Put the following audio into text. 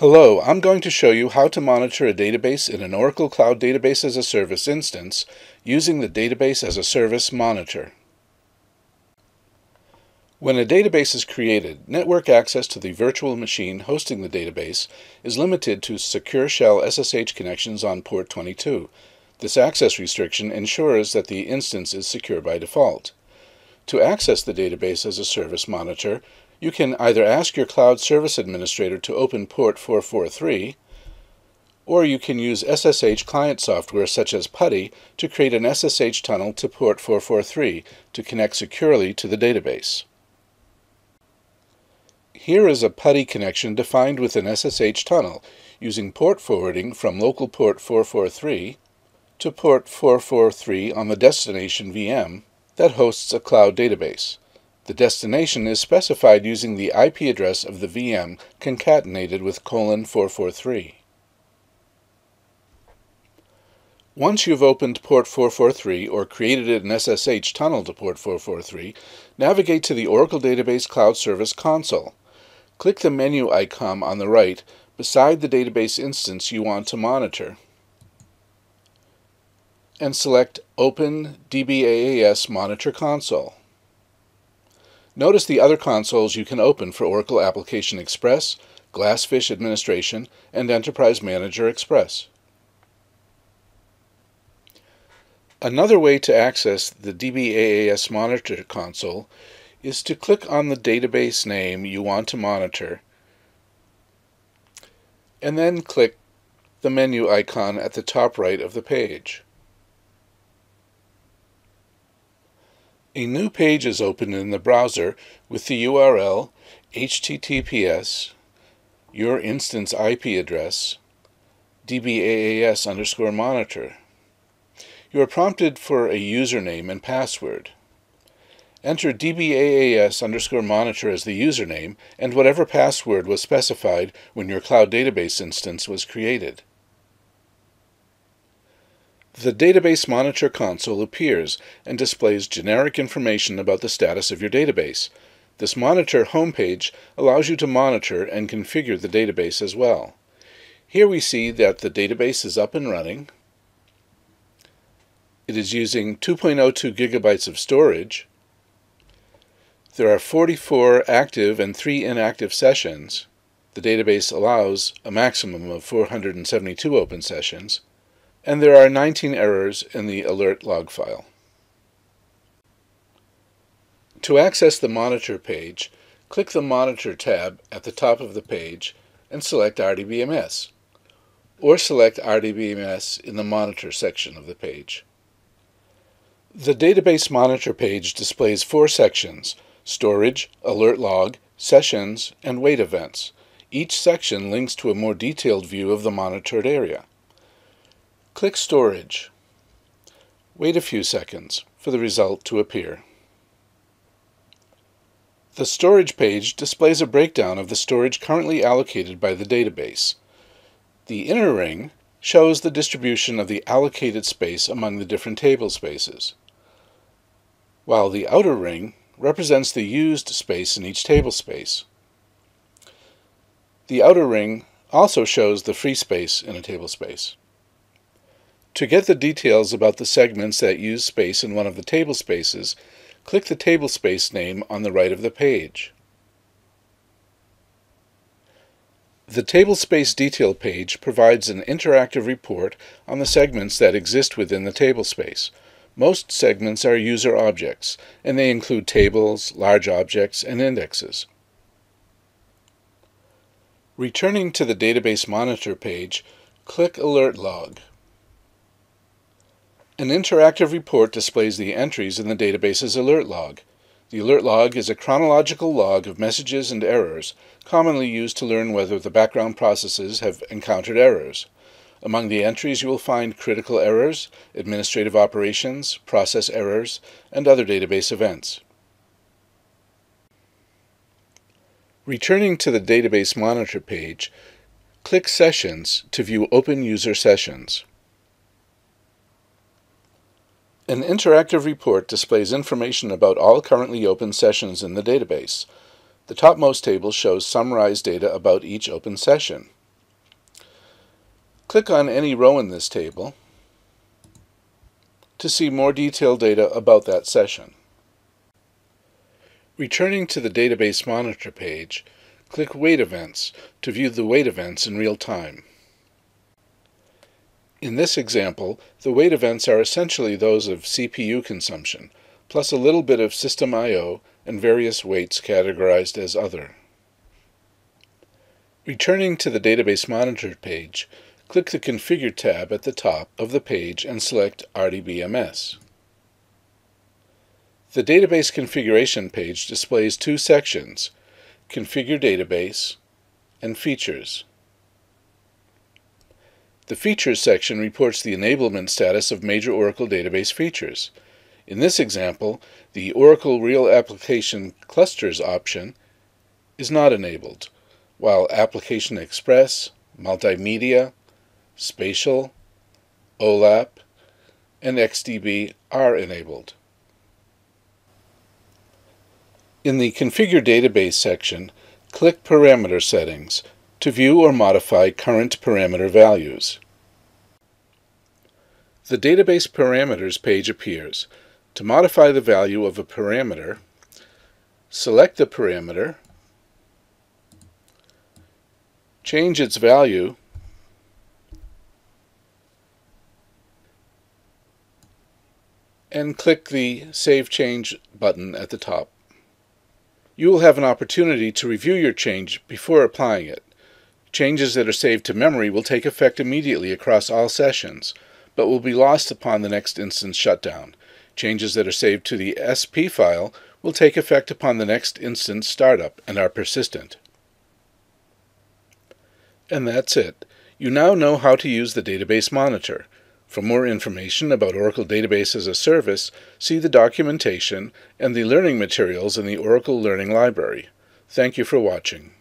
Hello, I'm going to show you how to monitor a database in an Oracle Cloud Database as a Service instance using the Database as a Service Monitor. When a database is created, network access to the virtual machine hosting the database is limited to Secure Shell SSH connections on port 22. This access restriction ensures that the instance is secure by default. To access the database as a service monitor, you can either ask your cloud service administrator to open port 443, or you can use SSH client software such as PuTTY to create an SSH tunnel to port 443 to connect securely to the database. Here is a PuTTY connection defined with an SSH tunnel using port forwarding from local port 443 to port 443 on the destination VM that hosts a cloud database. The destination is specified using the IP address of the VM concatenated with colon 443. Once you've opened port 443 or created an SSH tunnel to port 443, navigate to the Oracle Database Cloud Service console. Click the menu icon on the right beside the database instance you want to monitor and select Open DBAAS Monitor Console. Notice the other consoles you can open for Oracle Application Express, Glassfish Administration, and Enterprise Manager Express. Another way to access the DBAAS Monitor console is to click on the database name you want to monitor and then click the menu icon at the top right of the page. A new page is opened in the browser with the URL https your instance IP address dbaas underscore monitor. You are prompted for a username and password. Enter dbaas underscore monitor as the username and whatever password was specified when your cloud database instance was created. The Database Monitor console appears and displays generic information about the status of your database. This Monitor homepage allows you to monitor and configure the database as well. Here we see that the database is up and running. It is using 2.02 gigabytes of storage. There are 44 active and 3 inactive sessions. The database allows a maximum of 472 open sessions and there are 19 errors in the alert log file. To access the Monitor page, click the Monitor tab at the top of the page and select RDBMS, or select RDBMS in the Monitor section of the page. The Database Monitor page displays four sections, Storage, Alert Log, Sessions, and Wait Events. Each section links to a more detailed view of the monitored area. Click Storage. Wait a few seconds for the result to appear. The storage page displays a breakdown of the storage currently allocated by the database. The inner ring shows the distribution of the allocated space among the different table spaces, while the outer ring represents the used space in each table space. The outer ring also shows the free space in a table space. To get the details about the segments that use space in one of the table spaces, click the table space name on the right of the page. The Table Space Detail page provides an interactive report on the segments that exist within the table space. Most segments are user objects, and they include tables, large objects, and indexes. Returning to the Database Monitor page, click Alert Log. An interactive report displays the entries in the database's alert log. The alert log is a chronological log of messages and errors, commonly used to learn whether the background processes have encountered errors. Among the entries you will find critical errors, administrative operations, process errors, and other database events. Returning to the Database Monitor page, click Sessions to view Open User Sessions. An interactive report displays information about all currently open sessions in the database. The topmost table shows summarized data about each open session. Click on any row in this table to see more detailed data about that session. Returning to the Database Monitor page, click Wait Events to view the wait events in real time. In this example, the wait events are essentially those of CPU consumption, plus a little bit of system I.O. and various waits categorized as Other. Returning to the Database Monitor page, click the Configure tab at the top of the page and select RDBMS. The Database Configuration page displays two sections, Configure Database and Features. The Features section reports the enablement status of major Oracle database features. In this example, the Oracle Real Application Clusters option is not enabled, while Application Express, Multimedia, Spatial, OLAP, and XDB are enabled. In the Configure Database section, click Parameter Settings to view or modify current parameter values. The Database Parameters page appears. To modify the value of a parameter, select the parameter, change its value, and click the Save Change button at the top. You will have an opportunity to review your change before applying it. Changes that are saved to memory will take effect immediately across all sessions, but will be lost upon the next instance shutdown. Changes that are saved to the SP file will take effect upon the next instance startup and are persistent. And that's it. You now know how to use the Database Monitor. For more information about Oracle Database as a Service, see the documentation and the learning materials in the Oracle Learning Library. Thank you for watching.